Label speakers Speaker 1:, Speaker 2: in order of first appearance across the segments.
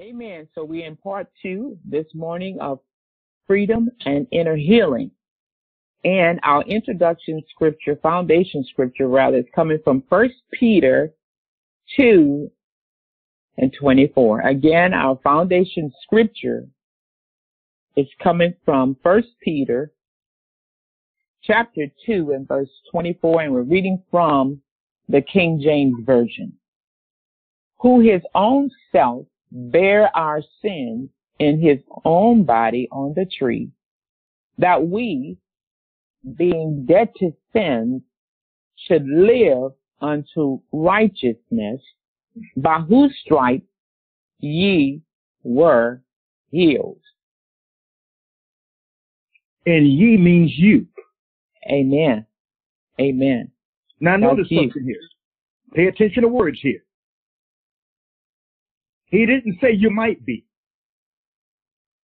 Speaker 1: Amen. So we're in part two this morning of freedom and inner healing. And our introduction scripture, foundation scripture rather, is coming from First Peter 2 and 24. Again, our foundation scripture is coming from First Peter chapter 2 and verse 24, and we're reading from the King James Version. Who his own self bear our sins in his own body on the tree, that we, being dead to sins, should live unto righteousness, by whose stripes ye were healed.
Speaker 2: And ye means you.
Speaker 1: Amen. Amen.
Speaker 2: Now notice something here. Pay attention to words here. He didn't say you might be.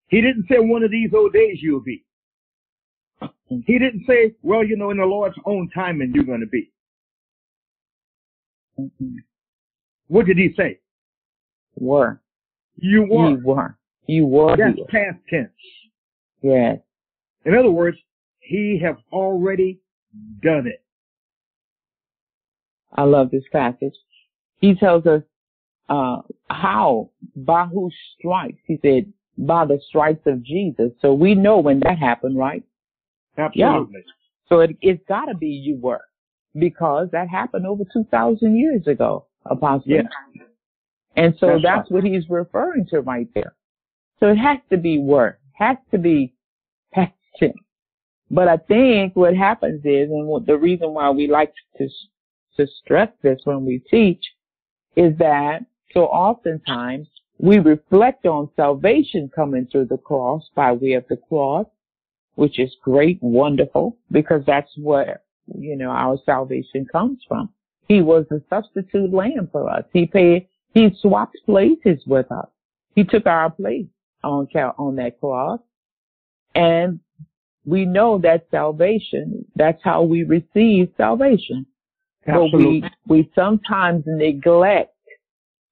Speaker 2: He didn't say one of these old days you'll be. He didn't say, well, you know, in the Lord's own timing you're going to be. What did he say?
Speaker 1: Were.
Speaker 2: You were.
Speaker 1: You were. You were
Speaker 2: That's
Speaker 1: healed.
Speaker 2: past tense.
Speaker 1: Yes.
Speaker 2: In other words, he has already done it.
Speaker 1: I love this passage. He tells us uh, how, by whose stripes. He said, by the stripes of Jesus. So we know when that happened, right?
Speaker 2: Absolutely.
Speaker 1: So it, it's got to be you were, because that happened over 2,000 years ago, Apostle.
Speaker 2: Yes.
Speaker 1: And so
Speaker 2: That's
Speaker 1: that's, what he's referring to right there. So it has to be work, has to be tense. But I think what happens is, and the reason why we like to to stress this when we teach, is that so oftentimes we reflect on salvation coming through the cross by way of the cross, which is great, wonderful, because that's where you know our salvation comes from. He was a substitute lamb for us. He paid. He swapped places with us. He took our place on on that cross, and we know that salvation. That's how we receive salvation.
Speaker 2: Absolutely.
Speaker 1: But we we sometimes neglect.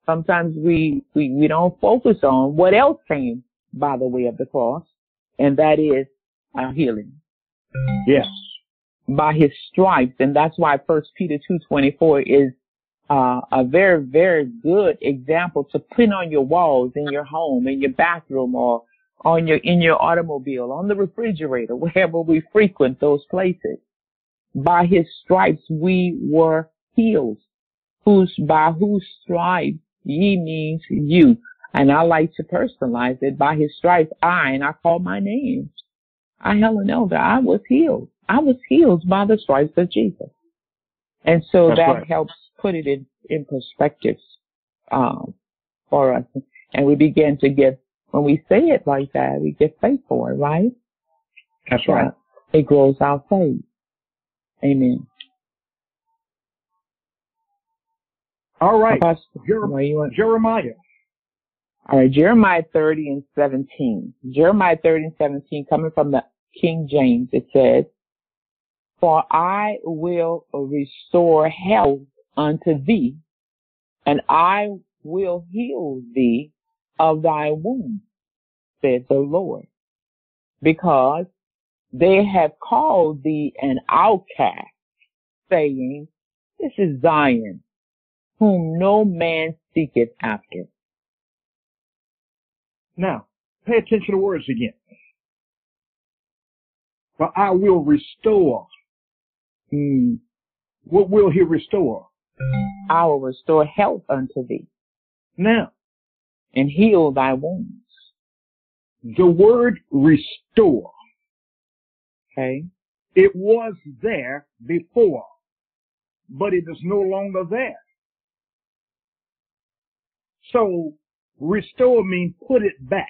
Speaker 1: Sometimes we, we we don't focus on what else came by the way of the cross, and that is our healing
Speaker 2: Yes.
Speaker 1: by his stripes, and that's why First Peter two twenty four is uh, a very very good example to put on your walls in your home, in your bathroom, or on your in your automobile, on the refrigerator, wherever we frequent those places. By his stripes we were healed. Whose by whose stripes ye means you. And I like to personalize it. By his stripes I and I call my name. I Helen Elder, I was healed. I was healed by the stripes of Jesus. And so
Speaker 2: That's
Speaker 1: that
Speaker 2: right.
Speaker 1: helps put it in, in perspective um, for us. And we begin to get, when we say it like that, we get faith for it, right?
Speaker 2: That's right.
Speaker 1: It grows our faith. Amen.
Speaker 2: All right.
Speaker 1: Apostle,
Speaker 2: Jer-
Speaker 1: where you want?
Speaker 2: Jeremiah.
Speaker 1: All right, Jeremiah 30 and 17. Jeremiah 30 and 17, coming from the King James, it says, For I will restore health unto thee, and I will heal thee of thy wounds, said the Lord, because they have called thee an outcast, saying, This is Zion, whom no man seeketh after.
Speaker 2: Now, pay attention to words again. For I will restore.
Speaker 1: Hmm.
Speaker 2: What will he restore?
Speaker 1: I will restore health unto thee
Speaker 2: Now,
Speaker 1: and heal thy wounds.
Speaker 2: the word restore,
Speaker 1: Okay.
Speaker 2: it was there before, but it is no longer there. So, restore means put it back.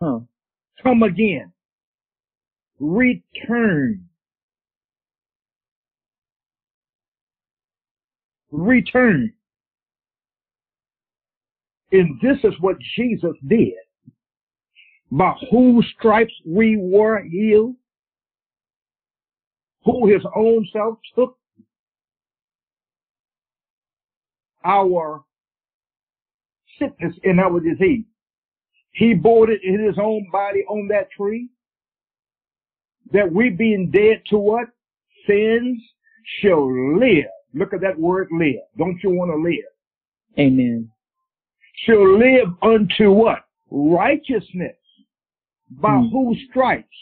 Speaker 1: Huh.
Speaker 2: Come again. Return. Return. And this is what Jesus did. By whose stripes we were healed. Who his own self took our sickness and our disease. He bore it in his own body on that tree. That we being dead to what? Sins shall live. Look at that word live. Don't you want to live?
Speaker 1: Amen.
Speaker 2: Shall live unto what? Righteousness. By
Speaker 1: Hmm.
Speaker 2: whose stripes?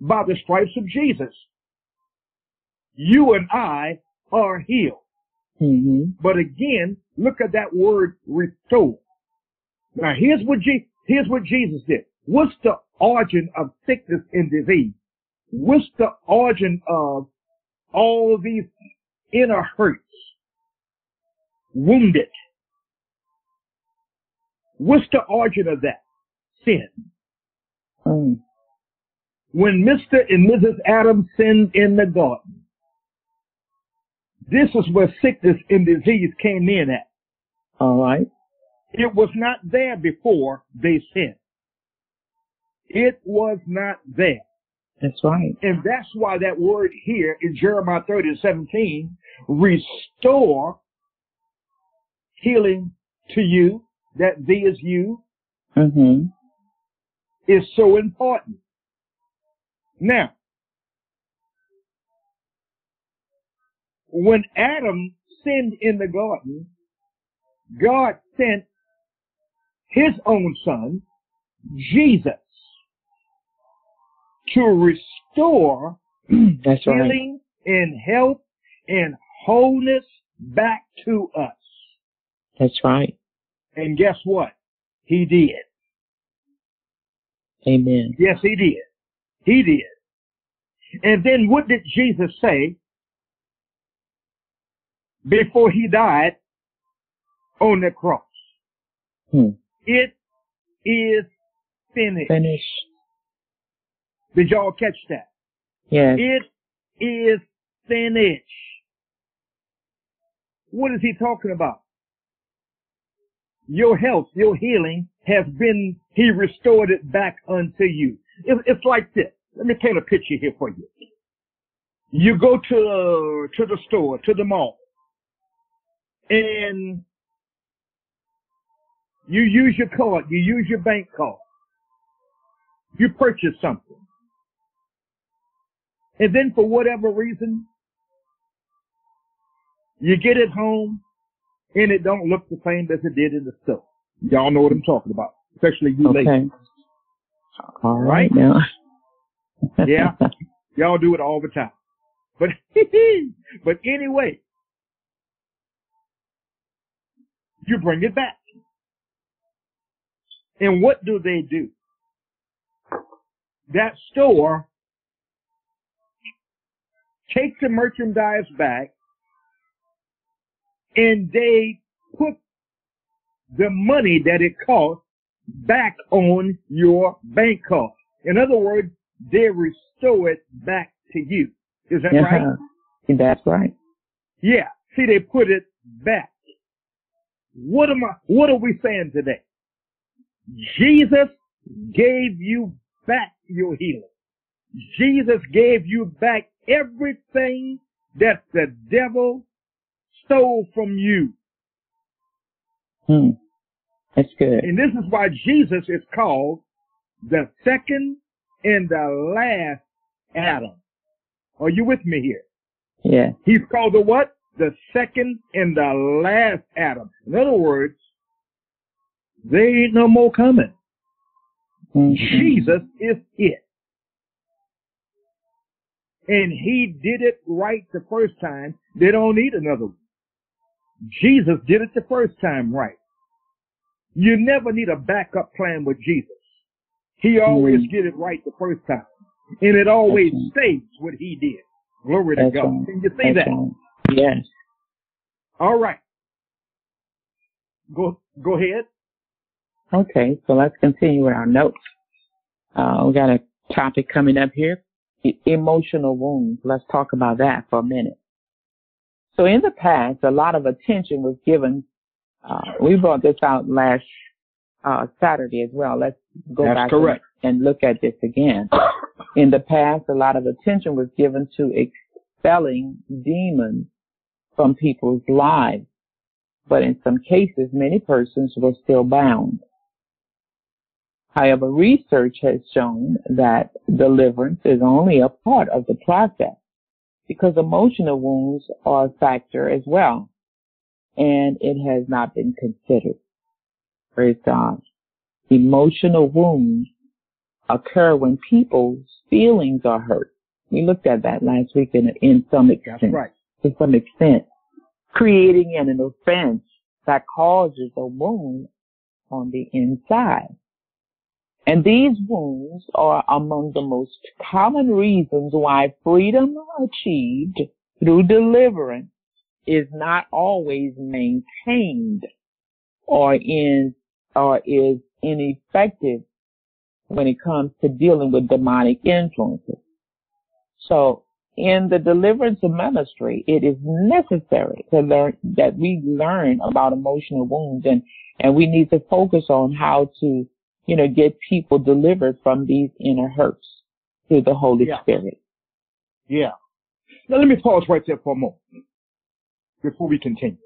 Speaker 2: By the stripes of Jesus. You and I are healed.
Speaker 1: hmm
Speaker 2: But again, look at that word restore. Now here's what, Je- here's what Jesus did. What's the origin of sickness and disease? What's the origin of all of these inner hurts? Wounded. What's the origin of that? Sin.
Speaker 1: Mm.
Speaker 2: When Mr. and Mrs. Adams sinned in the garden, this is where sickness and disease came in at.
Speaker 1: All right.
Speaker 2: It was not there before they sinned. It was not there.
Speaker 1: That's right.
Speaker 2: And that's why that word here in Jeremiah 30 and 17, restore healing to you, that thee is you,
Speaker 1: hmm
Speaker 2: is so important. Now, when Adam sinned in the garden, God sent his own son, Jesus, to restore
Speaker 1: That's right.
Speaker 2: healing and health and wholeness back to us.
Speaker 1: That's right.
Speaker 2: And guess what? He did.
Speaker 1: Amen.
Speaker 2: Yes, he did. He did. And then what did Jesus say before he died on the cross?
Speaker 1: Hmm.
Speaker 2: It is finished.
Speaker 1: Finish.
Speaker 2: Did y'all catch that?
Speaker 1: Yes.
Speaker 2: It is finished. What is he talking about? Your health, your healing has been, he restored it back unto you. It- it's like this. Let me paint a picture here for you. You go to, to the store, to the mall, and you use your card, you use your bank card. You purchase something. And then for whatever reason, you get it home and it don't look the same as it did in the store. Y'all know what I'm talking about, especially you ladies.
Speaker 1: Okay. All
Speaker 2: Right?
Speaker 1: right now.
Speaker 2: Yeah. Y'all do it all the time. But, but anyway, you bring it back. And what do they do? That store takes the merchandise back and they put the money that it cost back on your bank card. In other words, they restore it back to you. Is that right?
Speaker 1: That's right.
Speaker 2: Yeah. See, they put it back. What am I, what are we saying today? Jesus gave you back your healing. Jesus gave you back everything that the devil stole from you.
Speaker 1: Hmm. That's good.
Speaker 2: And this is why Jesus is called the second and the last Adam. Are you with me here?
Speaker 1: Yeah.
Speaker 2: He's called the what? The second and the last Adam. In other words, there ain't no more coming.
Speaker 1: Mhm.
Speaker 2: Jesus is it. And he did it right the first time. They don't need another one. Jesus did it the first time right. You never need a backup plan with Jesus. He always
Speaker 1: Mm.
Speaker 2: get it right the first time. And it always
Speaker 1: That's
Speaker 2: stays what he did. Glory to God.
Speaker 1: right.
Speaker 2: Can you see
Speaker 1: That's
Speaker 2: that?
Speaker 1: right. Yes.
Speaker 2: All right. Go, go ahead.
Speaker 1: Okay, so let's continue with our notes. Uh, we got a topic coming up here. Emotional wounds. Let's talk about that for a minute. So in the past, a lot of attention was given. Uh, we brought this out last uh, Saturday as well. Let's go
Speaker 2: That's
Speaker 1: back
Speaker 2: correct.
Speaker 1: And, and look at this again. In the past, a lot of attention was given to expelling demons from people's lives. but in some cases, many persons were still bound. However, research has shown that deliverance is only a part of the process because emotional wounds are a factor as well, and it has not been considered. Praise God. Emotional wounds occur when people's feelings are hurt. We looked at that last week in, in some extent.
Speaker 2: That's right.
Speaker 1: To some extent. Creating an offense that causes a wound on the inside. And these wounds are among the most common reasons why freedom achieved through deliverance is not always maintained or in or is ineffective when it comes to dealing with demonic influences. So in the deliverance ministry, it is necessary to learn that we learn about emotional wounds and, and we need to focus on how to, you know, get people delivered from these inner hurts through the Holy
Speaker 2: Yeah.
Speaker 1: Spirit.
Speaker 2: Yeah. Now let me pause right there for a moment before we continue.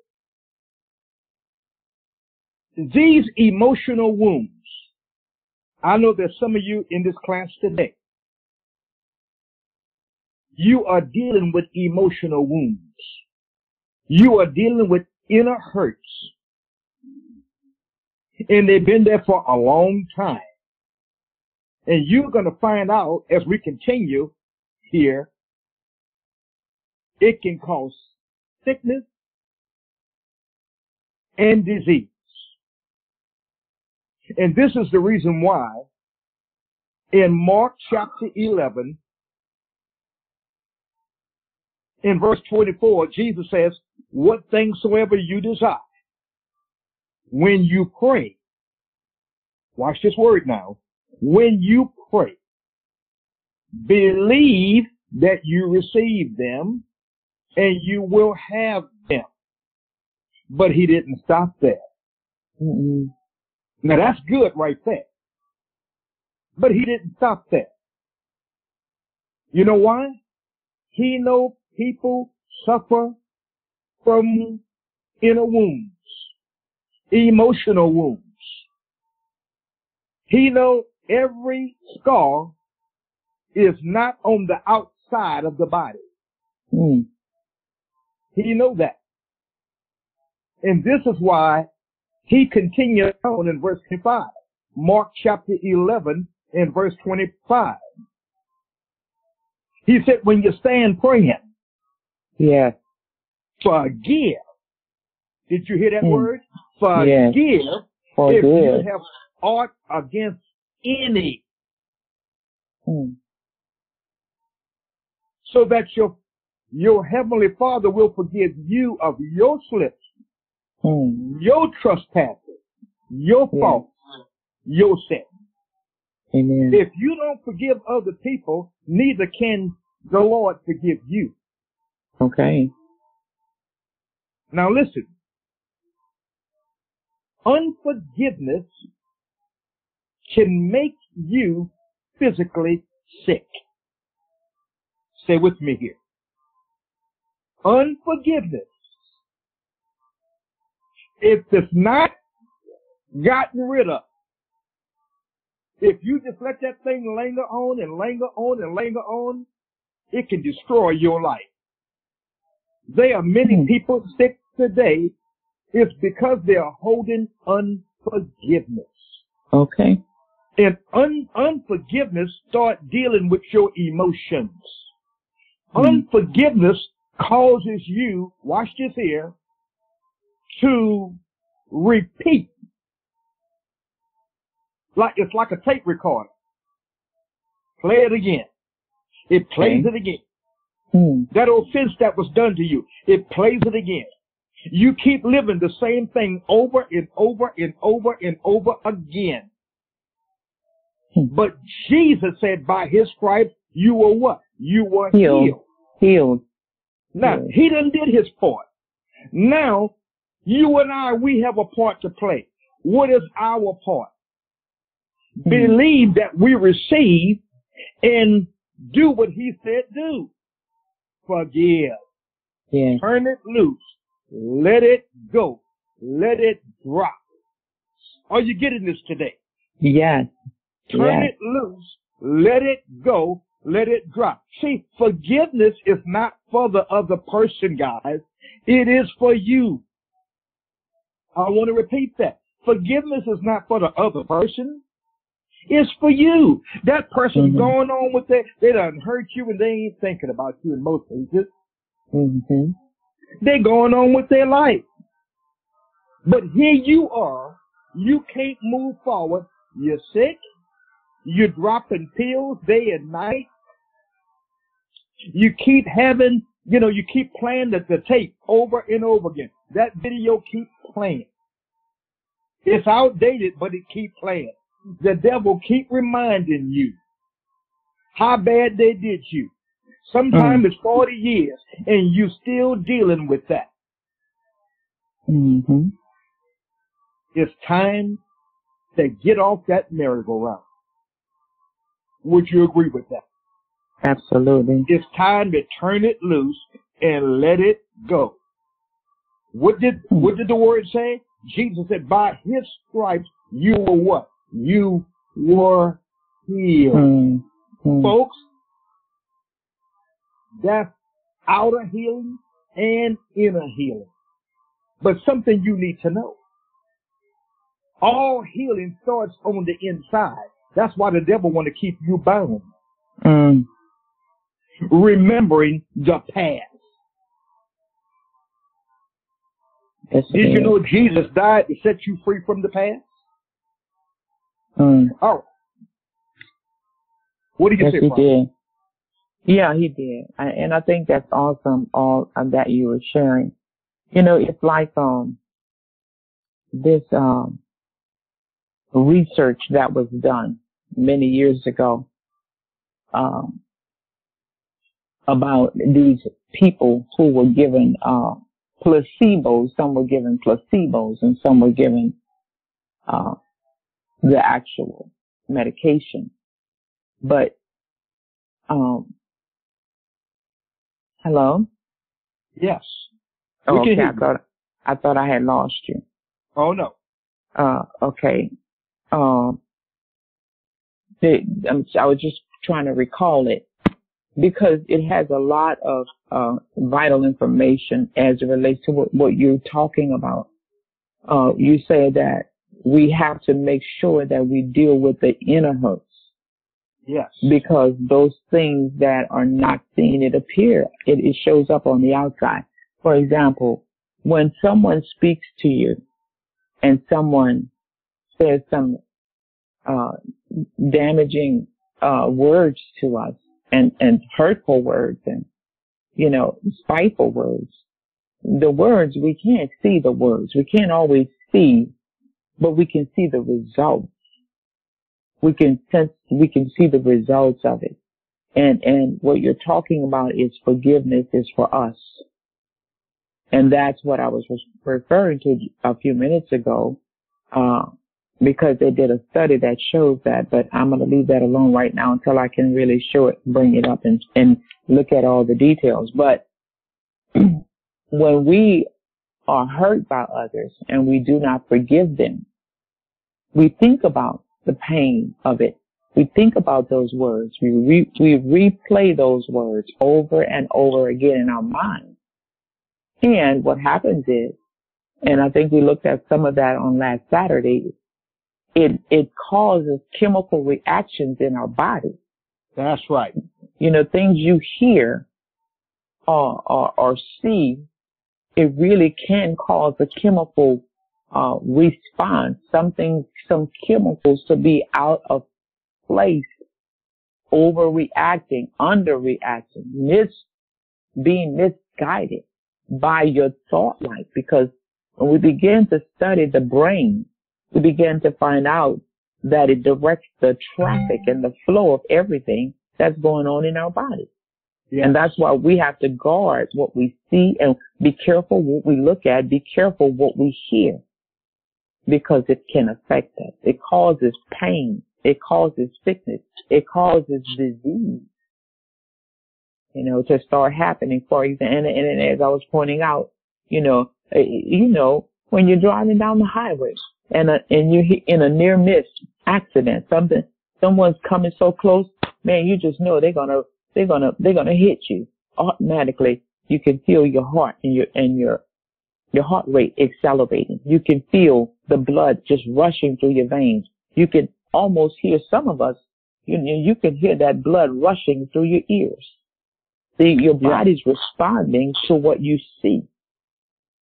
Speaker 2: These emotional wounds, I know there's some of you in this class today. You are dealing with emotional wounds. You are dealing with inner hurts. And they've been there for a long time. And you're going to find out as we continue here it can cause sickness and disease. And this is the reason why in Mark chapter 11, in verse 24, Jesus says, what things soever you desire, when you pray, watch this word now, when you pray, believe that you receive them and you will have them. But he didn't stop there.
Speaker 1: Mm-mm.
Speaker 2: Now that's good right there. But he didn't stop there. You know why? He know people suffer from inner wounds, emotional wounds. He know every scar is not on the outside of the body.
Speaker 1: Mm.
Speaker 2: He know that. And this is why he continued on in verse 25. Mark chapter 11 and verse 25. He said, when you stand praying,
Speaker 1: Yes.
Speaker 2: forgive. Did you hear that
Speaker 1: Mm.
Speaker 2: word?
Speaker 1: Yes.
Speaker 2: Forgive
Speaker 1: For
Speaker 2: if you have aught against any,
Speaker 1: Mm.
Speaker 2: so that your, your heavenly father will forgive you of your slips,
Speaker 1: Mm.
Speaker 2: your trespasses, your
Speaker 1: Yeah.
Speaker 2: faults, your sins.
Speaker 1: Amen.
Speaker 2: If you don't forgive other people, neither can the Lord forgive you.
Speaker 1: Okay.
Speaker 2: Now listen. Unforgiveness can make you physically sick. Stay with me here. Unforgiveness, if it's not gotten rid of, if you just let that thing linger on and linger on and linger on, it can destroy your life. There are many
Speaker 1: Hmm.
Speaker 2: people sick today. It's because they are holding unforgiveness.
Speaker 1: Okay.
Speaker 2: And un- unforgiveness start dealing with your emotions.
Speaker 1: Hmm.
Speaker 2: Unforgiveness causes you, watch this here, to repeat. Like, it's like a tape recorder. Play it again. It plays
Speaker 1: Okay.
Speaker 2: it again.
Speaker 1: Mm.
Speaker 2: That offense that was done to you, it plays it again. You keep living the same thing over and over and over and over again. But Jesus said by his stripes, you were what? You were
Speaker 1: Healed.
Speaker 2: healed.
Speaker 1: Healed.
Speaker 2: Now,
Speaker 1: Yes.
Speaker 2: he done did his part. Now, you and I, we have a part to play. What is our part?
Speaker 1: Hmm.
Speaker 2: Believe that we receive and do what he said do. Forgive.
Speaker 1: Yeah.
Speaker 2: Turn it loose. Let it go. let it drop. Are you getting this today?
Speaker 1: Yes.
Speaker 2: Turn
Speaker 1: yes.
Speaker 2: it loose, let it go, let it drop. See, forgiveness is not for the other person, guys. It is for you. I want to repeat that. Forgiveness is not for the other person. It's for you. That person's
Speaker 1: Mhm.
Speaker 2: going on with that. They done hurt you and they ain't thinking about you in most cases.
Speaker 1: hmm
Speaker 2: They going on with their life. But here you are. You can't move forward. You're sick. You're dropping pills day and night. You keep having, you know, you keep playing the, the tape over and over again. That video keeps playing. It's outdated, but it keep playing. The devil keep reminding you how bad they did you. Sometimes it's 40 years and you still dealing with that.
Speaker 1: hmm
Speaker 2: It's time to get off that merry-go-round. Would you agree with that?
Speaker 1: Absolutely.
Speaker 2: It's time to turn it loose and let it go. What did what did the word say? Jesus said, "By His stripes you were what? You were healed."
Speaker 1: Mm-hmm.
Speaker 2: Folks, that's outer healing and inner healing. But something you need to know. All healing starts on the inside. That's why the devil want to keep you bound.
Speaker 1: Mm.
Speaker 2: Remembering the past.
Speaker 1: Yes,
Speaker 2: Did you know Jesus died to set you free from the past? Oh. What do you
Speaker 1: Yes,
Speaker 2: say,
Speaker 1: he
Speaker 2: Father?
Speaker 1: Yeah, he did, and I think that's awesome. All of that you were sharing. You know, it's like um this um research that was done many years ago um about these people who were given uh placebos. Some were given placebos, and some were given uh the actual medication. But um hello.
Speaker 2: Yes.
Speaker 1: Oh, okay, I thought I thought I had lost you.
Speaker 2: Oh no.
Speaker 1: Uh, okay. Um, the, I was just trying to recall it because it has a lot of uh, vital information as it relates to what, what you're talking about. Uh, you say that we have to make sure that we deal with the inner hurts
Speaker 2: Yes.
Speaker 1: because those things that are not seen, it appear, it, it shows up on the outside. For example, when someone speaks to you and someone says some uh, damaging uh, words to us and, and hurtful words and, you know, spiteful words, the words, we can't see the words. We can't always see, but we can see the results. We can sense, we can see the results of it. And, and what you're talking about is forgiveness is for us. And that's what I was referring to a few minutes ago, uh, because they did a study that shows that, but I'm going to leave that alone right now until I can really show it, bring it up and, and look at all the details. But when we are hurt by others and we do not forgive them, we think about the pain of it. We think about those words. We re, we replay those words over and over again in our mind. And what happens is, and I think we looked at some of that on last Saturday, it, it causes chemical reactions in our body.
Speaker 2: That's right.
Speaker 1: You know, things you hear or, or, or see, it really can cause a chemical uh, response, something, some chemicals to be out of place, overreacting, underreacting, mis, being misguided by your thought life. Because when we begin to study the brain, we begin to find out that it directs the traffic and the flow of everything that's going on in our body.
Speaker 2: Yes.
Speaker 1: And that's why we have to guard what we see and be careful what we look at, be careful what we hear. Because it can affect us. It causes pain. It causes sickness. It causes disease. You know, to start happening. For example, and, and, as I was pointing out, you know, eh, you know, when you're driving down the highway and a, and you're in a near miss accident, something, someone's coming so close, man, you just know they're gonna, they're gonna, they're gonna hit you automatically. You can feel your heart and your, and your, your heart rate accelerating. You can feel the blood just rushing through your veins. You can almost hear some of us, you know, you can hear that blood rushing through your ears. See, your body's responding to what you see.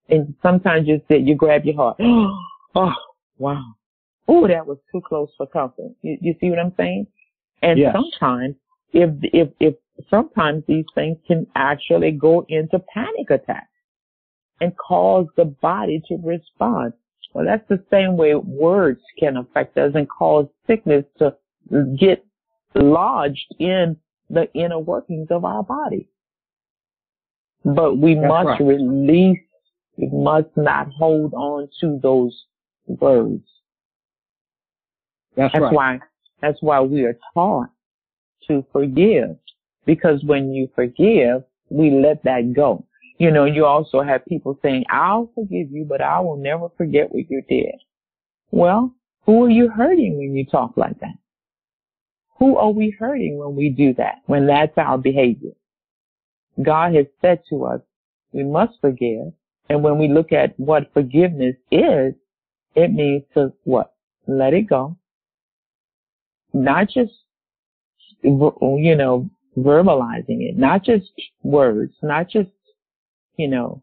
Speaker 1: And sometimes you sit, you grab your heart. oh, wow. Oh, that was too close for comfort. You, you see what I'm saying? And yes. sometimes, if, if, if, sometimes these things can actually go into panic attacks and cause the body to respond. Well, that's the same way words can affect us and cause sickness to get lodged in the inner workings of our body. But we That's must right. release, we must not hold on to those words.
Speaker 2: That's,
Speaker 1: that's
Speaker 2: right.
Speaker 1: why, that's why we are taught to forgive. Because when you forgive, we let that go. You know, you also have people saying, I'll forgive you, but I will never forget what you did. Well, who are you hurting when you talk like that? Who are we hurting when we do that, when that's our behavior? God has said to us, we must forgive. And when we look at what forgiveness is, it means to what? Let it go. Not just, you know, verbalizing it, not just words, not just, you know,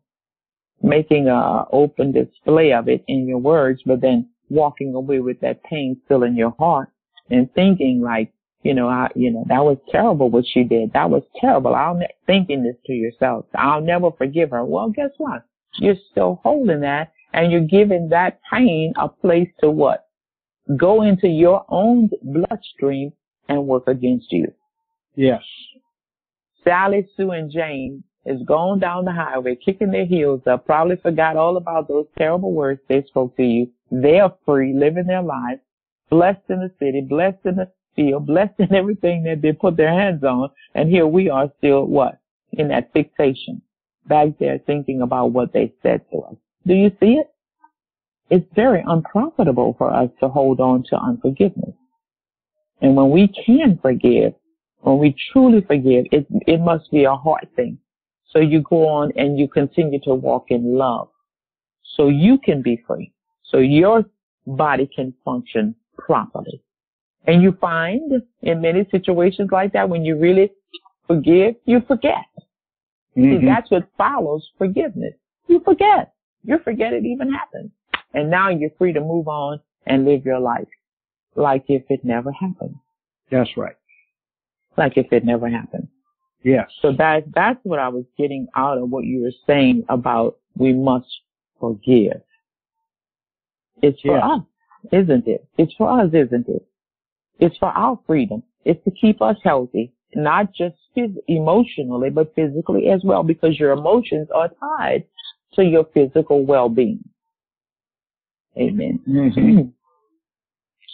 Speaker 1: making a open display of it in your words, but then walking away with that pain still in your heart and thinking like, you know, I, you know, that was terrible what she did. That was terrible. I'll ne- thinking this to yourself. I'll never forgive her. Well, guess what? You're still holding that and you're giving that pain a place to what? Go into your own bloodstream and work against you.
Speaker 2: Yes.
Speaker 1: Sally, Sue, and Jane is going down the highway, kicking their heels up, probably forgot all about those terrible words they spoke to you. They're free, living their lives, blessed in the city, blessed in the field, blessed in everything that they put their hands on. And here we are still what? In that fixation. Back there thinking about what they said to us. Do you see it? It's very unprofitable for us to hold on to unforgiveness. And when we can forgive, when we truly forgive, it, it must be a heart thing. So you go on and you continue to walk in love. So you can be free. So your body can function properly. And you find in many situations like that, when you really forgive, you forget. Mm-hmm. See, that's what follows forgiveness. You forget. You forget it even happened. And now you're free to move on and live your life like if it never happened.
Speaker 2: That's right.
Speaker 1: Like if it never happened.
Speaker 2: Yes.
Speaker 1: So that, that's what I was getting out of what you were saying about we must forgive. It's for yes. us, isn't it? It's for us, isn't it? It's for our freedom. It's to keep us healthy, not just phys- emotionally, but physically as well, because your emotions are tied to your physical well-being. Amen. Mm-hmm.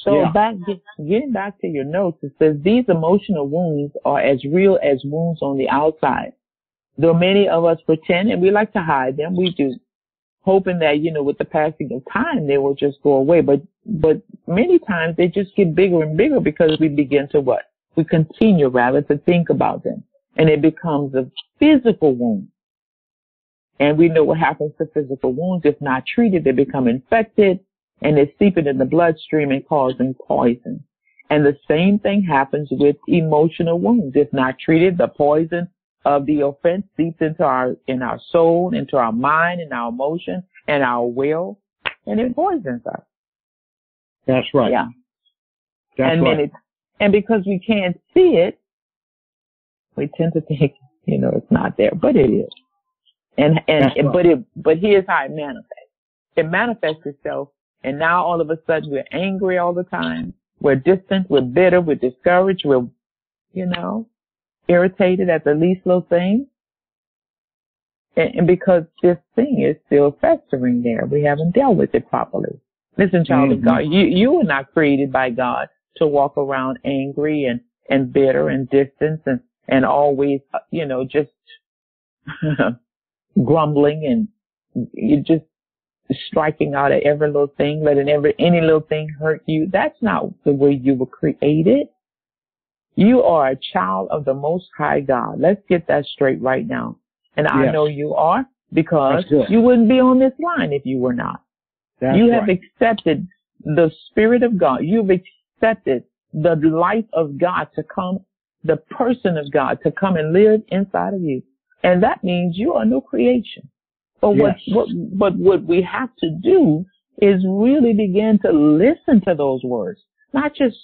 Speaker 1: so yeah. back, getting back to your notes, it says these emotional wounds are as real as wounds on the outside. Though many of us pretend and we like to hide them, we do hoping that, you know, with the passing of time, they will just go away. But, but many times they just get bigger and bigger because we begin to what? We continue rather to think about them and it becomes a physical wound. And we know what happens to physical wounds. If not treated, they become infected and it's seeping in the bloodstream and causing poison. And the same thing happens with emotional wounds. If not treated, the poison of the offense seeps into our in our soul, into our mind, and our emotion, and our will, and it poisons us.
Speaker 2: That's right.
Speaker 1: Yeah.
Speaker 2: That's
Speaker 1: and
Speaker 2: right.
Speaker 1: It, and because we can't see it, we tend to think, you know, it's not there, but it is. And and, and right. but it but here's how it manifests. It manifests itself, and now all of a sudden we're angry all the time. We're distant. We're bitter. We're discouraged. We're, you know, irritated at the least little thing. And, and because this thing is still festering there, we haven't dealt with it properly. Listen, child mm-hmm. of God, you, you were not created by God to walk around angry and, and bitter and distant and, and always, you know, just grumbling and you just, striking out at every little thing, letting every any little thing hurt you. That's not the way you were created. You are a child of the Most High God. Let's get that straight right now. And I know you are because you wouldn't be on this line if you were not.
Speaker 2: That's
Speaker 1: you
Speaker 2: right.
Speaker 1: have accepted the Spirit of God. You've accepted the life of God to come, the person of God to come and live inside of you. And that means you are a new creation. But what,
Speaker 2: Yes.
Speaker 1: what, but what we have to do is really begin to listen to those words, not just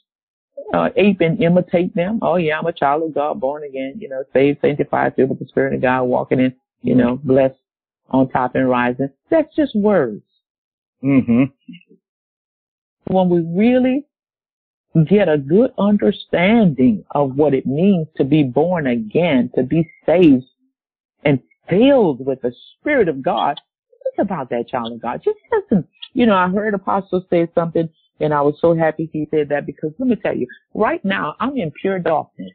Speaker 1: uh, ape and imitate them. Oh yeah, I'm a child of God, born again, you know, saved, sanctified, filled with the Spirit of God, walking in, you know, blessed on top and rising. That's just words.
Speaker 2: Mm-hmm.
Speaker 1: When we really get a good understanding of what it means to be born again, to be saved filled with the Spirit of God, think about that child of God. Just listen. You know, I heard Apostle say something and I was so happy he said that because let me tell you, right now I'm in pure darkness.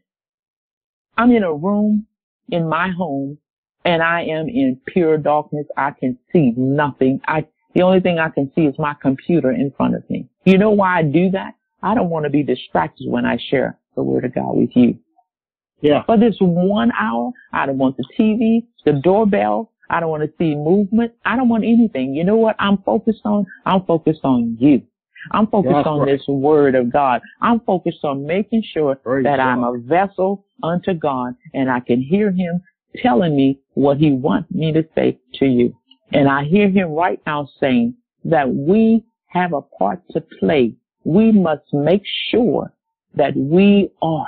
Speaker 1: I'm in a room in my home and I am in pure darkness. I can see nothing. I, the only thing I can see is my computer in front of me. You know why I do that? I don't want to be distracted when I share the word of God with you.
Speaker 2: Yeah.
Speaker 1: For this one hour, I don't want the TV, the doorbell. I don't want to see movement. I don't want anything. You know what I'm focused on? I'm focused on you. I'm focused
Speaker 2: That's
Speaker 1: on
Speaker 2: right.
Speaker 1: this word of God. I'm focused on making sure
Speaker 2: Praise
Speaker 1: that I'm a vessel unto God and I can hear him telling me what he wants me to say to you. And I hear him right now saying that we have a part to play. We must make sure that we are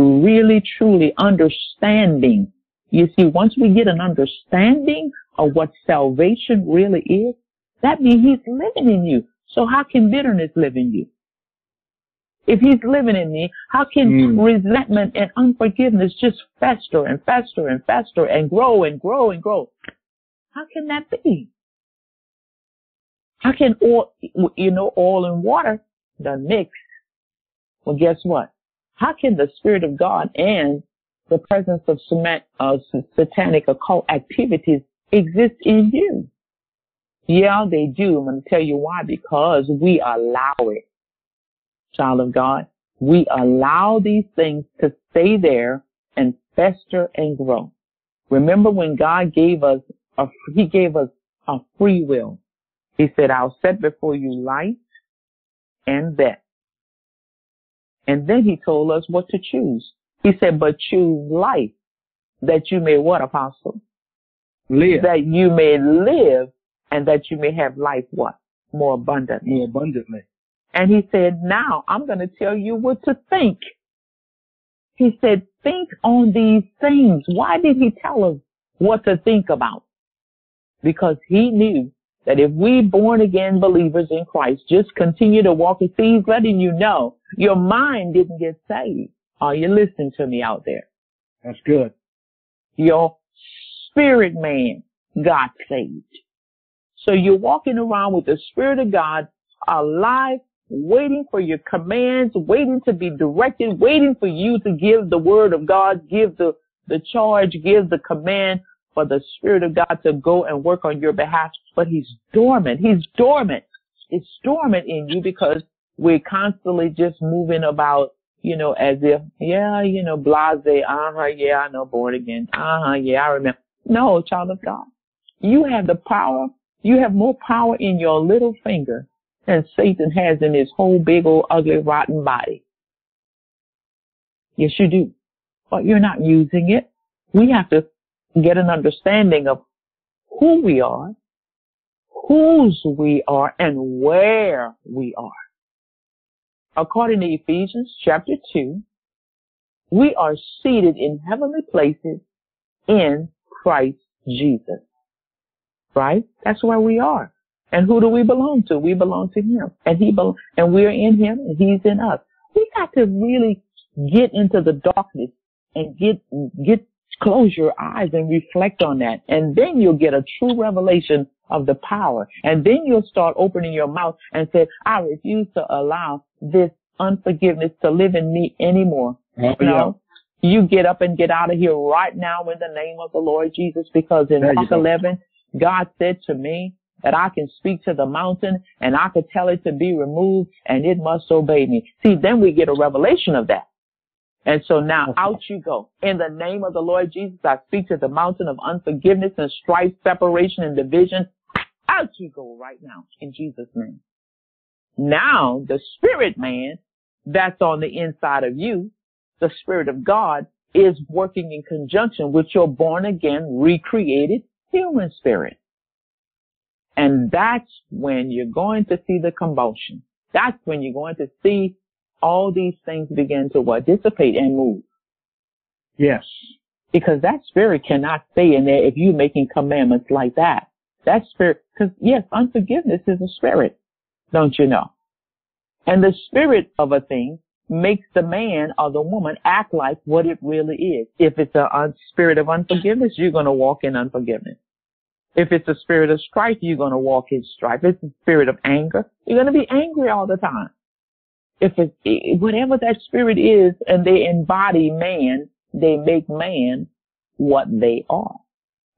Speaker 1: really truly understanding. You see, once we get an understanding of what salvation really is, that means he's living in you. So how can bitterness live in you? If he's living in me, how can
Speaker 2: Mm.
Speaker 1: resentment and unforgiveness just fester and fester and fester and grow and grow and grow? How can that be? How can oil, you know, oil and water done mix? Well, guess what? How can the Spirit of God and the presence of satanic occult activities exist in you? Yeah, they do. I'm going to tell you why. Because we allow it. Child of God, we allow these things to stay there and fester and grow. Remember when God gave us a, He gave us a free will. He said, I'll set before you life and death. And then he told us what to choose. He said, but choose life that you may what, apostle?
Speaker 2: Live
Speaker 1: That you may live and that you may have life what? More abundantly.
Speaker 2: more abundantly.
Speaker 1: And he said, now I'm going to tell you what to think. He said, think on these things. Why did he tell us what to think about? Because he knew that if we born again believers in Christ just continue to walk in he's letting you know your mind didn't get saved. Are you listening to me out there?
Speaker 2: That's good.
Speaker 1: Your spirit man got saved. So you're walking around with the Spirit of God alive, waiting for your commands, waiting to be directed, waiting for you to give the word of God, give the, the charge, give the command for the Spirit of God to go and work on your behalf. But he's dormant. He's dormant. It's dormant in you because we're constantly just moving about, you know, as if, yeah, you know, blase, uh-huh, yeah, I know, born again, uh-huh, yeah, I remember. No, child of God. You have the power. You have more power in your little finger than Satan has in his whole big old ugly rotten body. Yes, you do. But you're not using it. We have to get an understanding of who we are, whose we are, and where we are. According to Ephesians chapter 2, we are seated in heavenly places in Christ Jesus. Right? That's where we are. And who do we belong to? We belong to Him. And He bel and we're in Him and He's in us. We got to really get into the darkness and get, get, close your eyes and reflect on that. And then you'll get a true revelation of the power. And then you'll start opening your mouth and say, I refuse to allow this unforgiveness to live in me anymore.
Speaker 2: Oh,
Speaker 1: No. You get up and get out of here right now in the name of the Lord Jesus because in
Speaker 2: There
Speaker 1: Mark 11, God said to me that I can speak to the mountain and I could tell it to be removed and it must obey me. See, then we get a revelation of that. And so now out you go. In the name of the Lord Jesus, I speak to the mountain of unforgiveness and strife, separation and division. Out you go right now in Jesus' name. Now the spirit man that's on the inside of you, the spirit of God is working in conjunction with your born again, recreated human spirit. And that's when you're going to see the convulsion. That's when you're going to see all these things begin to what? Dissipate and move.
Speaker 2: Yes.
Speaker 1: Because that spirit cannot stay in there if you're making commandments like that. That spirit, because yes, unforgiveness is a spirit, don't you know? And the spirit of a thing makes the man or the woman act like what it really is. If it's a un- spirit of unforgiveness, you're going to walk in unforgiveness. If it's a spirit of strife, you're going to walk in strife. If it's a spirit of anger, you're going to be angry all the time. If it's whatever that spirit is and they embody man, they make man what they are.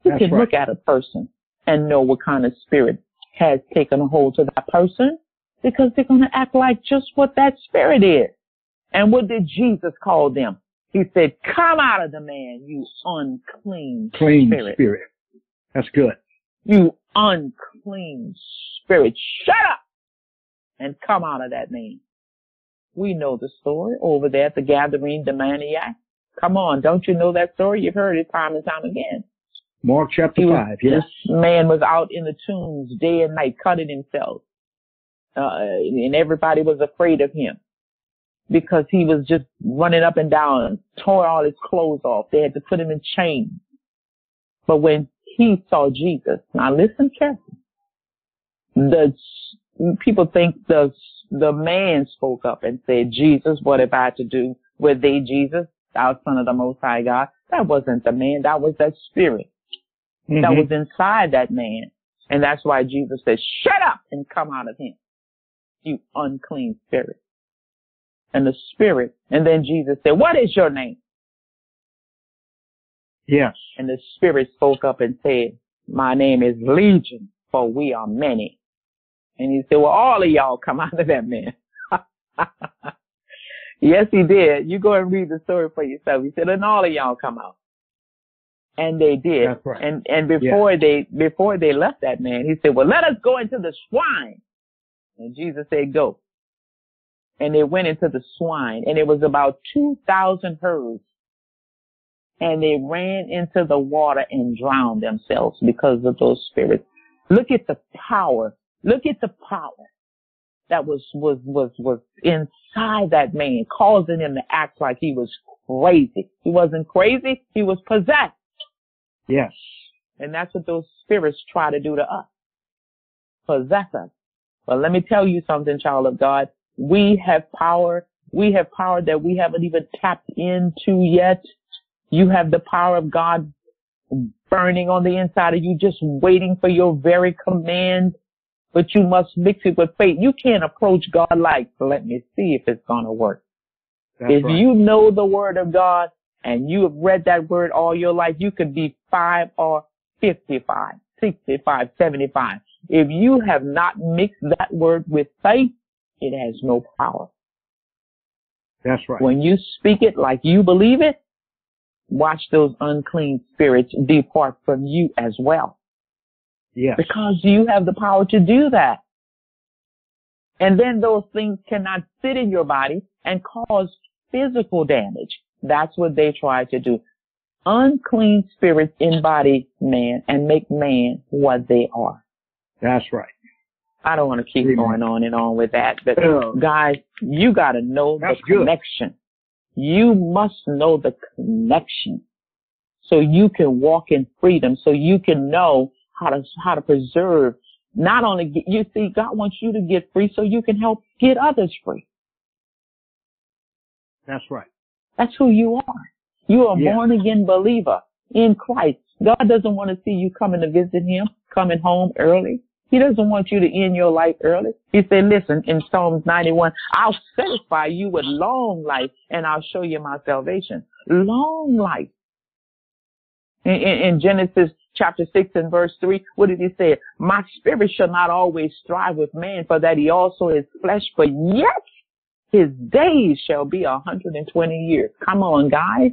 Speaker 1: You
Speaker 2: That's
Speaker 1: can
Speaker 2: right.
Speaker 1: look at a person and know what kind of spirit has taken a hold to that person because they're going to act like just what that spirit is. And what did Jesus call them? He said, come out of the man, you unclean
Speaker 2: Clean
Speaker 1: spirit.
Speaker 2: spirit. That's good.
Speaker 1: You unclean spirit. Shut up and come out of that man. We know the story over there at the gathering, the maniac. Come on, don't you know that story? You've heard it time and time again.
Speaker 2: Mark chapter
Speaker 1: He was-
Speaker 2: 5. Yes.
Speaker 1: This man was out in the tombs day and night cutting himself. Uh, and everybody was afraid of him because he was just running up and down tore all his clothes off. They had to put him in chains. But when he saw Jesus, now listen carefully. The people think the the man spoke up and said, "Jesus, what have I to do with thee, Jesus, thou Son of the Most High God?" That wasn't the man. That was that spirit that
Speaker 2: Mhm.
Speaker 1: was inside that man. And that's why Jesus said, shut up and come out of him, you unclean spirit. And the spirit, and then Jesus said, what is your name?
Speaker 2: Yes.
Speaker 1: And the spirit spoke up and said, my name is Legion, for we are many. And he said, well, all of y'all come out of that man. yes, he did. You go and read the story for yourself. He said, and all of y'all come out. And they did.
Speaker 2: That's right.
Speaker 1: And and before they before they left that man, he said, Well, let us go into the swine. And Jesus said, Go. And they went into the swine, and it was about two thousand herds. And they ran into the water and drowned themselves because of those spirits. Look at the power. Look at the power that was was was was inside that man, causing him to act like he was crazy. He wasn't crazy, he was possessed.
Speaker 2: Yes.
Speaker 1: And that's what those spirits try to do to us. Possess us. But let me tell you something, child of God. We have power. We have power that we haven't even tapped into yet. You have the power of God burning on the inside of you, just waiting for your very command. But you must mix it with faith. You can't approach God like, let me see if it's going to work.
Speaker 2: That's
Speaker 1: if
Speaker 2: right.
Speaker 1: you know the word of God and you have read that word all your life, you could be five or 55, 65, 75. If you have not mixed that word with faith, it has no power.
Speaker 2: That's right.
Speaker 1: When you speak it like you believe it, watch those unclean spirits depart from you as well.
Speaker 2: Yes.
Speaker 1: Because you have the power to do that. And then those things cannot sit in your body and cause physical damage. That's what they try to do. Unclean spirits embody man and make man what they are.
Speaker 2: That's right.
Speaker 1: I don't want to keep
Speaker 2: Amen.
Speaker 1: going on and on with that, but guys, you got to know
Speaker 2: That's
Speaker 1: the
Speaker 2: good.
Speaker 1: connection. You must know the connection so you can walk in freedom, so you can know how to how to preserve. Not only get, you see, God wants you to get free so you can help get others free.
Speaker 2: That's right.
Speaker 1: That's who you are. You are a
Speaker 2: Yeah.
Speaker 1: born again believer in Christ. God doesn't want to see you coming to visit him, coming home early. He doesn't want you to end your life early. He said, listen, in Psalms 91, I'll satisfy you with long life and I'll show you my salvation. Long life. In, in, Genesis chapter 6 and verse 3, what did he say? My spirit shall not always strive with man, for that he also is flesh, but yet his days shall be a 120 years. Come on, guys.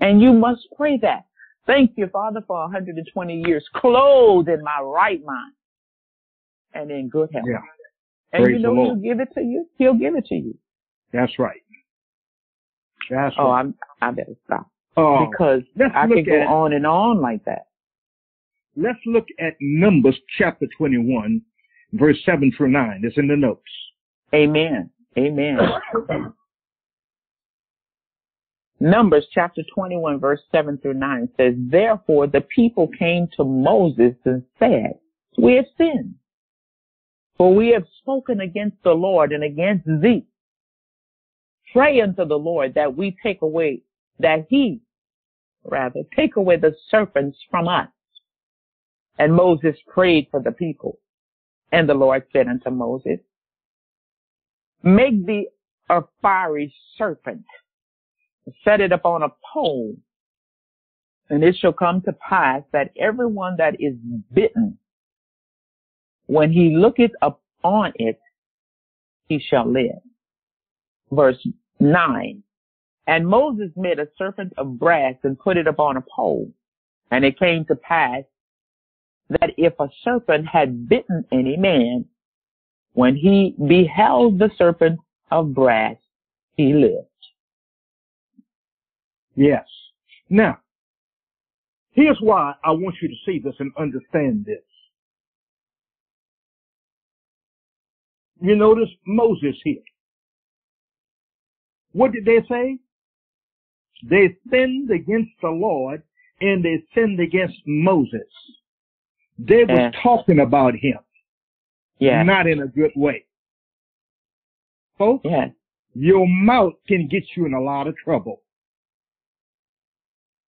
Speaker 1: And you must pray that. Thank you, Father, for 120 years, clothed in my right mind and in good health.
Speaker 2: Yeah.
Speaker 1: And
Speaker 2: Praise
Speaker 1: you know he'll give it to you. He'll give it to you.
Speaker 2: That's right. That's
Speaker 1: Oh,
Speaker 2: right.
Speaker 1: I'm, I better stop
Speaker 2: Oh,
Speaker 1: because I can go
Speaker 2: at-
Speaker 1: on and on like that.
Speaker 2: let's look at Numbers chapter 21, verse 7 through 9. It's in the notes.
Speaker 1: Amen. Amen. Numbers chapter 21 verse 7 through 9 says, Therefore the people came to Moses and said, We have sinned, for we have spoken against the Lord and against thee. Pray unto the Lord that we take away, that he, rather, take away the serpents from us. And Moses prayed for the people. And the Lord said unto Moses, Make thee a fiery serpent, set it upon a pole, and it shall come to pass that everyone that is bitten, when he looketh upon it, he shall live. Verse 9. And Moses made a serpent of brass and put it upon a pole. And it came to pass that if a serpent had bitten any man, when he beheld the serpent of brass, he lived.
Speaker 2: Yes. Now, here's why I want you to see this and understand this. You notice Moses here. What did they say? They sinned against the Lord and they sinned against Moses. They was
Speaker 1: Yeah.
Speaker 2: talking about him,
Speaker 1: Yes.
Speaker 2: not in a good way. Folks,
Speaker 1: Yes.
Speaker 2: your mouth can get you in a lot of trouble.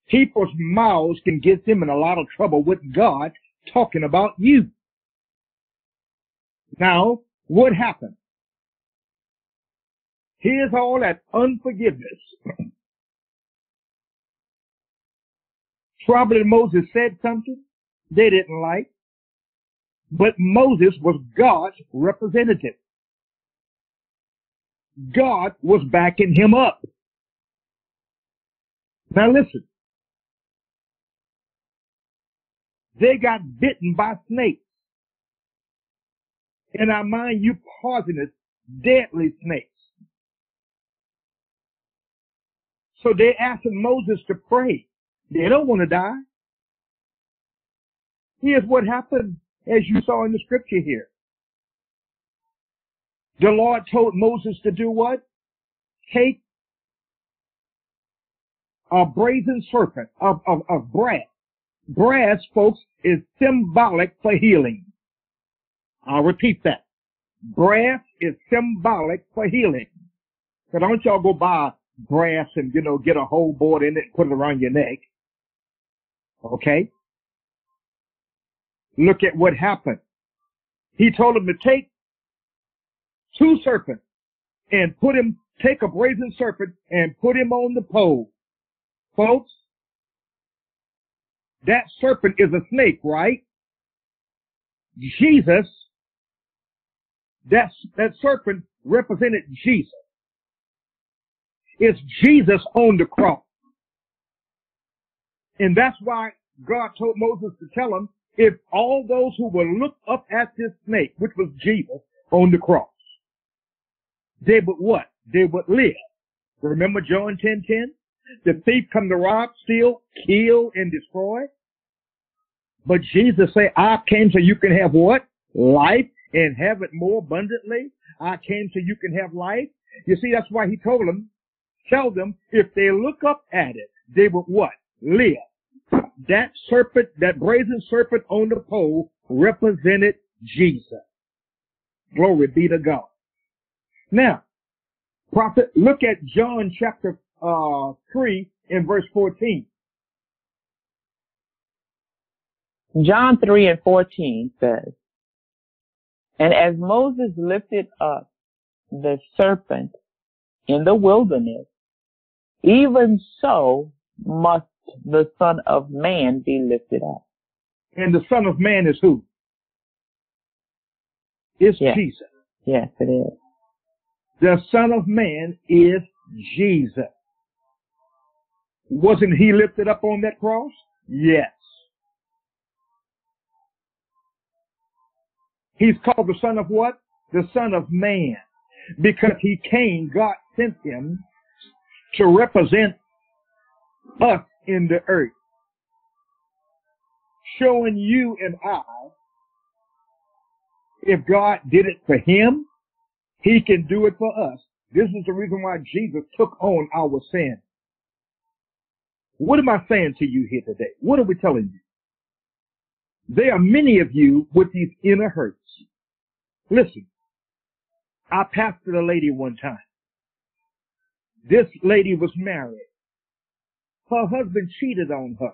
Speaker 2: People's mouths can get them in a lot of trouble with God talking about you. Now, what happened? Here's all that unforgiveness. Probably Moses said something they didn't like, but Moses was God's representative. God was backing him up. Now listen. They got bitten by snakes. And I mind you poisonous, deadly snakes. So they asked Moses to pray. They don't want to die. Here's what happened as you saw in the scripture here. The Lord told Moses to do what? Take a brazen serpent of, of, of brass. Brass, folks, is symbolic for healing. I'll repeat that. Brass is symbolic for healing. So don't y'all go buy brass and, you know, get a whole board in it and put it around your neck. Okay? Look at what happened. He told him to take two serpents and put him, take a brazen serpent and put him on the pole. Folks, that serpent is a snake, right? Jesus, that, that serpent represented Jesus. It's Jesus on the cross. And that's why God told Moses to tell him, if all those who will look up at this snake, which was Jesus on the cross, they would what? They would live. Remember John 10, 10? The thief come to rob, steal, kill, and destroy. But Jesus say, I came so you can have what? Life and have it more abundantly. I came so you can have life. You see, that's why he told them, tell them if they look up at it, they would what? Live. That serpent, that brazen serpent on the pole represented Jesus. Glory be to God. Now, prophet, look at John chapter uh, 3 and verse 14.
Speaker 1: John 3 and 14 says, And as Moses lifted up the serpent in the wilderness, even so must the Son of Man be lifted up.
Speaker 2: And the Son of Man is who? It's
Speaker 1: Yes.
Speaker 2: Jesus.
Speaker 1: Yes, it is.
Speaker 2: The Son of Man is Jesus. Wasn't he lifted up on that cross? Yes. He's called the Son of what? The Son of Man. Because he came, God sent him to represent us in the earth. Showing you and I, if God did it for him, he can do it for us. This is the reason why Jesus took on our sin. What am I saying to you here today? What are we telling you? There are many of you with these inner hurts. Listen, I passed pastored a lady one time. This lady was married. Her husband cheated on her.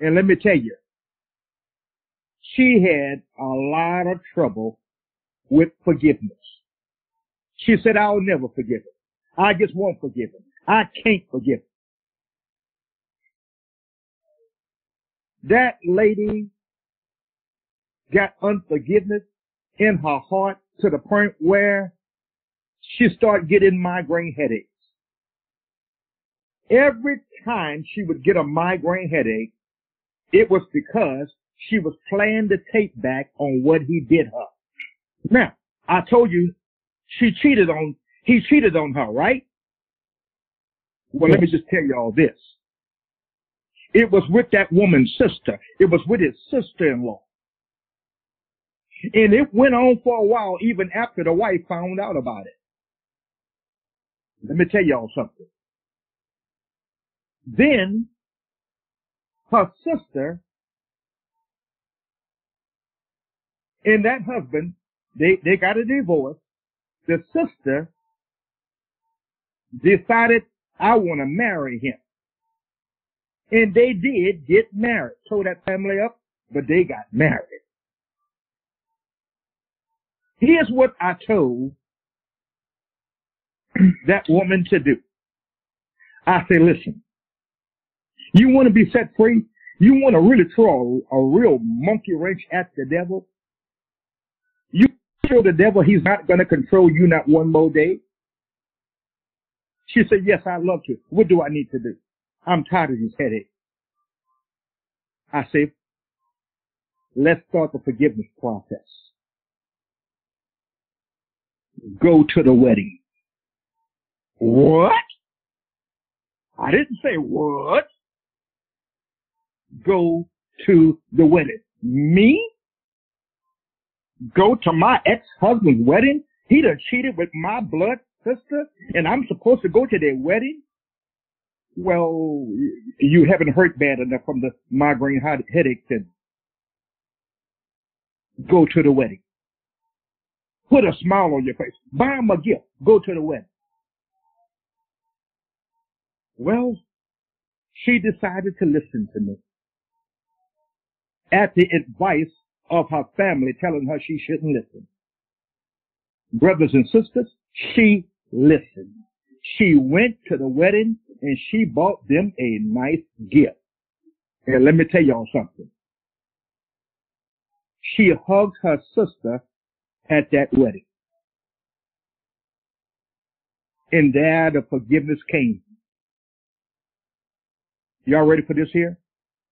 Speaker 2: And let me tell you, she had a lot of trouble with forgiveness. She said, I'll never forgive him. I just won't forgive him. I can't forgive him. That lady got unforgiveness in her heart to the point where she started getting migraine headaches. Every time she would get a migraine headache, it was because she was playing the tape back on what he did her. Now, I told you she cheated on, he cheated on her, right? Well, let me just tell you all this. It was with that woman's sister. It was with his sister-in-law. And it went on for a while even after the wife found out about it. Let me tell y'all something. Then her sister and that husband, they, they got a divorce. The sister decided, I want to marry him. And they did get married. Tore that family up, but they got married. Here's what I told that woman to do. I say, listen, you want to be set free? You want to really throw a, a real monkey wrench at the devil? You show the devil he's not going to control you not one more day? She said, yes, I love to. What do I need to do? I'm tired of this headache. I said, let's start the forgiveness process. Go to the wedding. What? I didn't say what. Go to the wedding. Me? Go to my ex-husband's wedding? He done cheated with my blood sister and I'm supposed to go to their wedding? Well, you haven't hurt bad enough from the migraine headache to go to the wedding. Put a smile on your face. Buy him a gift. Go to the wedding. Well, she decided to listen to me. At the advice of her family telling her she shouldn't listen. Brothers and sisters, she listened. She went to the wedding and she bought them a nice gift. And let me tell y'all something. She hugged her sister at that wedding. And there the forgiveness came. Y'all ready for this here?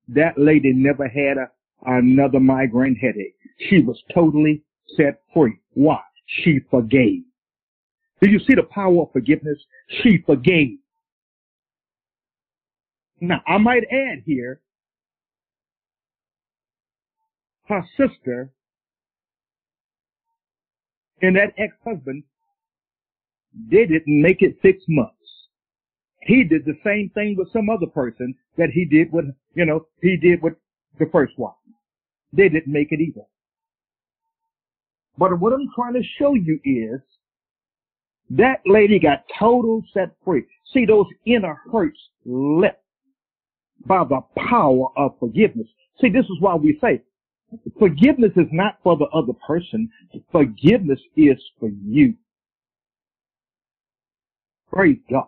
Speaker 2: That lady never had a, another migraine headache. She was totally set free. Why? She forgave. Do you see the power of forgiveness? She forgave. Now, I might add here, her sister and that ex-husband, they didn't make it six months. He did the same thing with some other person that he did with, you know, he did with the first wife. They didn't make it either. But what I'm trying to show you is that lady got total set free. See, those inner hurts left by the power of forgiveness. See, this is why we say forgiveness is not for the other person. Forgiveness is for you. Praise God.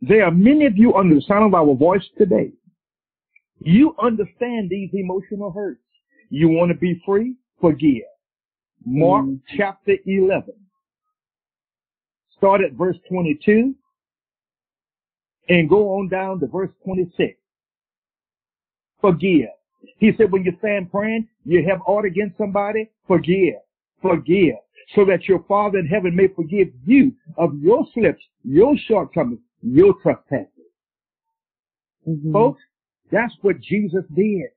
Speaker 2: There are many of you under the sound of our voice today. You understand these emotional hurts. You want to be free? Forgive. Mark mm. chapter 11. Start at verse 22 and go on down to verse 26. Forgive. He said when you stand praying, you have ought against somebody, forgive. Forgive. So that your Father in heaven may forgive you of your slips, your shortcomings, your trespasses. Mm-hmm. Folks, that's what Jesus did.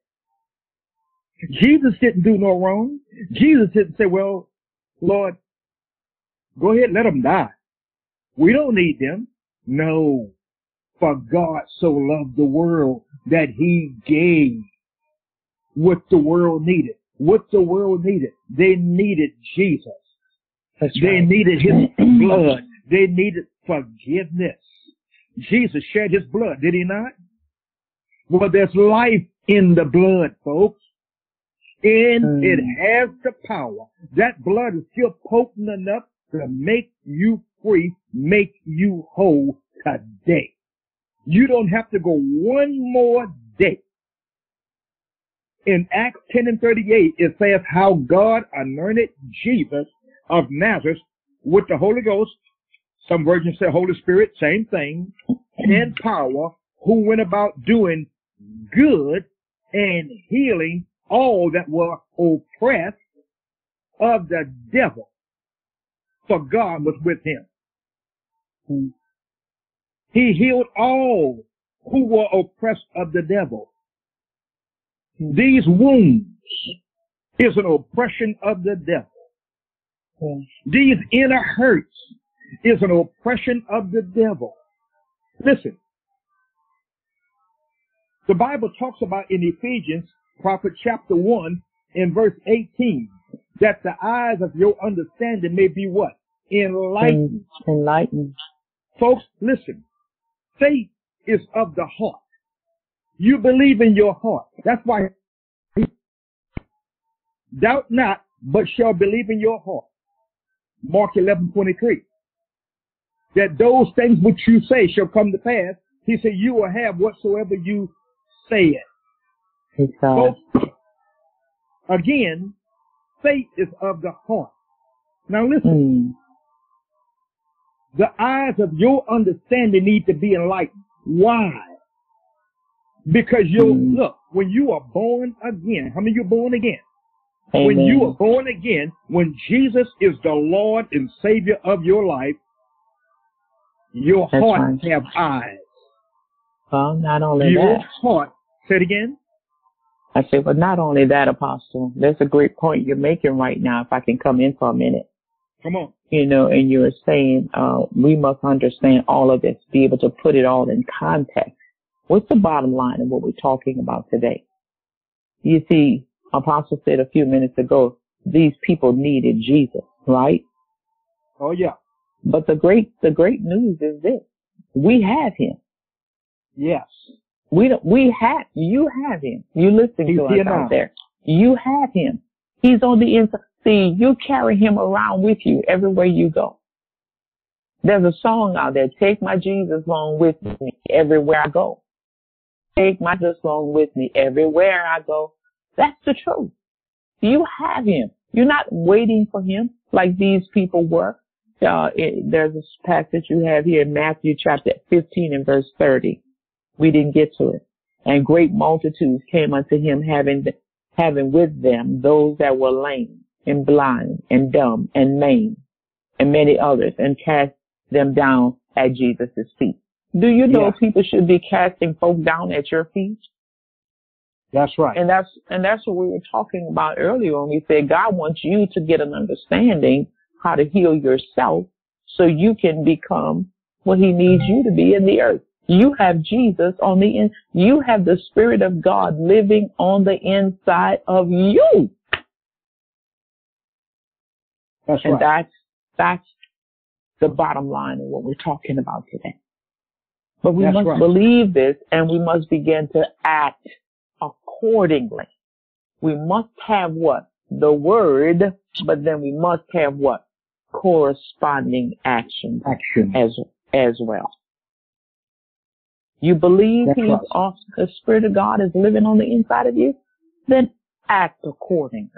Speaker 2: Jesus didn't do no wrong. Jesus didn't say, well, Lord, go ahead, let them die. We don't need them. No. For God so loved the world that he gave what the world needed. What the world needed. They needed Jesus. That's they right. needed his blood. They needed forgiveness. Jesus shed his blood, did he not? Well, there's life in the blood, folks. And mm. it has the power. That blood is still potent enough to make you free, make you whole today. You don't have to go one more day. In Acts 10 and 38, it says how God anointed Jesus of Nazareth with the Holy Ghost. Some versions say Holy Spirit, same thing, and power, who went about doing good and healing all that were oppressed of the devil. For God was with him. He healed all who were oppressed of the devil. These wounds is an oppression of the devil. These inner hurts is an oppression of the devil. Listen, the Bible talks about in Ephesians, prophet chapter 1, in verse 18, that the eyes of your understanding may be what? Enlightened.
Speaker 1: Enlightened.
Speaker 2: Folks, listen. Faith is of the heart. You believe in your heart. That's why doubt not, but shall believe in your heart. Mark 11, 23. That those things which you say shall come to pass. He said, you will have whatsoever you say it. So, again, faith is of the heart. Now listen. Mm. The eyes of your understanding need to be enlightened. Why? Because you mm. look, when you are born again, how many you born again? Amen. When you are born again, when Jesus is the Lord and Savior of your life, your That's heart right. have eyes.
Speaker 1: Well, not only
Speaker 2: your
Speaker 1: that.
Speaker 2: Your heart, say it again.
Speaker 1: I say, well, not only that, Apostle, that's a great point you're making right now, if I can come in for a minute.
Speaker 2: Come on.
Speaker 1: You know, and you were saying, uh, we must understand all of this, be able to put it all in context. What's the bottom line of what we're talking about today? You see, Apostle said a few minutes ago, these people needed Jesus, right?
Speaker 2: Oh yeah.
Speaker 1: But the great, the great news is this. We have him.
Speaker 2: Yes.
Speaker 1: We don't, we have, you have him. You listen He's to us out there. You have him. He's on the inside. See, you carry him around with you everywhere you go. There's a song out there, take my Jesus along with me everywhere I go. Take my Jesus along with me everywhere I go. That's the truth. You have him. You're not waiting for him like these people were. Uh, it, there's a passage you have here in Matthew chapter 15 and verse 30. We didn't get to it. And great multitudes came unto him having, having with them those that were lame and blind and dumb and maimed and many others and cast them down at Jesus' feet. Do you know yeah. people should be casting folk down at your feet?
Speaker 2: That's right.
Speaker 1: And that's, and that's what we were talking about earlier when we said God wants you to get an understanding how to heal yourself so you can become what he needs you to be in the earth. You have Jesus on the in, you have the Spirit of God living on the inside of you.
Speaker 2: That's
Speaker 1: and
Speaker 2: right.
Speaker 1: that's, that's the bottom line of what we're talking about today. But we
Speaker 2: that's
Speaker 1: must
Speaker 2: right.
Speaker 1: believe this and we must begin to act accordingly. We must have what? The word, but then we must have what? Corresponding action.
Speaker 2: Action.
Speaker 1: As, as well. You believe
Speaker 2: That's
Speaker 1: he's
Speaker 2: right.
Speaker 1: off, the Spirit of God is living on the inside of you? Then act accordingly.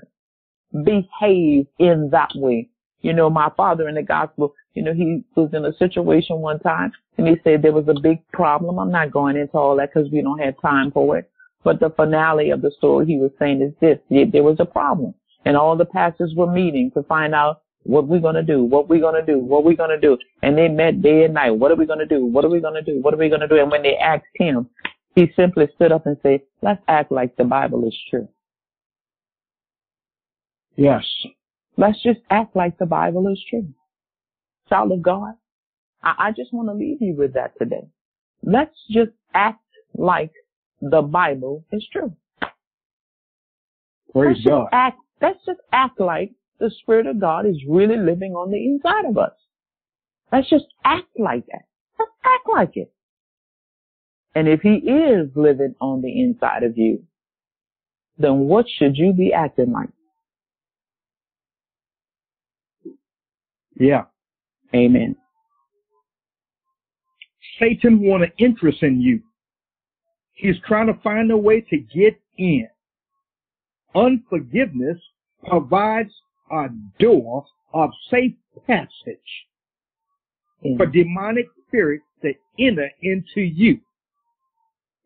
Speaker 1: Behave in that way. You know, my father in the gospel, you know, he was in a situation one time and he said there was a big problem. I'm not going into all that because we don't have time for it. But the finale of the story he was saying is this, there was a problem and all the pastors were meeting to find out what going to do, what going to do, what going to do. And they met day and night. What are we going to do? What are we going to do? What are we going to do? And when they asked him, he simply stood up and said, let's act like the Bible is true.
Speaker 2: Yes.
Speaker 1: Let's just act like the Bible is true. Child of God, I, I just want to leave you with that today. Let's just act like the Bible is true.
Speaker 2: Praise
Speaker 1: let's
Speaker 2: God.
Speaker 1: Just act, let's just act like the Spirit of God is really living on the inside of us. Let's just act like that. Let's act like it. And if He is living on the inside of you, then what should you be acting like?
Speaker 2: Yeah.
Speaker 1: Amen.
Speaker 2: Satan want an interest in you. He's trying to find a way to get in. Unforgiveness provides a door of safe passage
Speaker 1: Amen.
Speaker 2: for demonic spirits to enter into you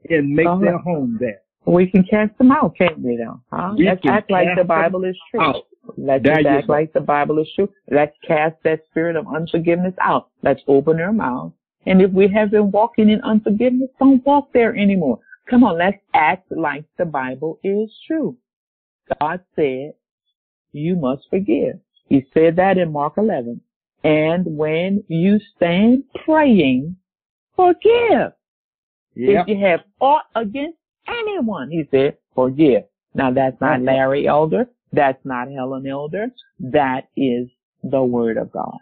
Speaker 2: and make
Speaker 1: Uh-huh.
Speaker 2: their home there.
Speaker 1: We can cast them out, can't we now? Huh?
Speaker 2: We
Speaker 1: Let's act like the Bible is true.
Speaker 2: Out.
Speaker 1: Let's act like the Bible is true. Let's cast that spirit of unforgiveness out. Let's open our mouths. And if we have been walking in unforgiveness, don't walk there anymore. Come on, let's act like the Bible is true. God said, you must forgive. He said that in Mark 11. And when you stand praying, forgive.
Speaker 2: Yeah.
Speaker 1: If you have aught against anyone, he said, forgive. Now that's not. Larry Elder. That's not Helen Elder. That is the word of God.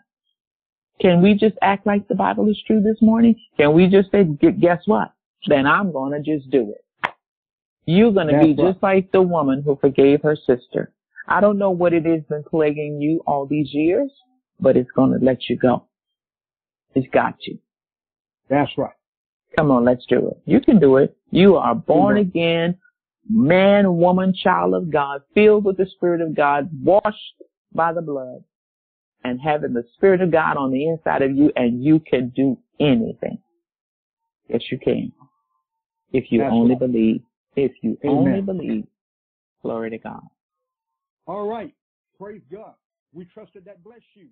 Speaker 1: Can we just act like the Bible is true this morning? Can we just say, guess what? Then I'm going to just do it. You're going to be just like the woman who forgave her sister. I don't know what it is been plaguing you all these years, but it's going to let you go. It's got you.
Speaker 2: That's right.
Speaker 1: Come on, let's do it. You can do it. You are born
Speaker 2: Amen.
Speaker 1: again, man, woman, child of God, filled with the Spirit of God, washed by the blood, and having the Spirit of God on the inside of you, and you can do anything. Yes, you can. If you
Speaker 2: That's
Speaker 1: only
Speaker 2: right.
Speaker 1: believe. If you
Speaker 2: Amen.
Speaker 1: only believe. Glory to God.
Speaker 2: All right. Praise God. We trusted that bless you.